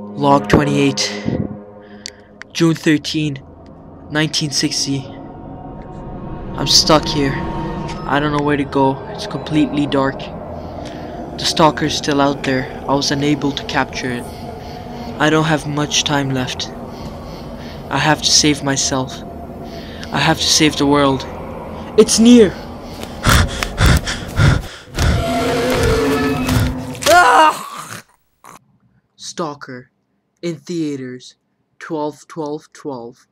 Log 28. June 13, 1960. I'm stuck here. I don't know where to go. It's completely dark. The stalker's still out there. I was unable to capture it. I don't have much time left. I have to save myself. I have to save the world. It's near! Stalker in theaters 12 12 12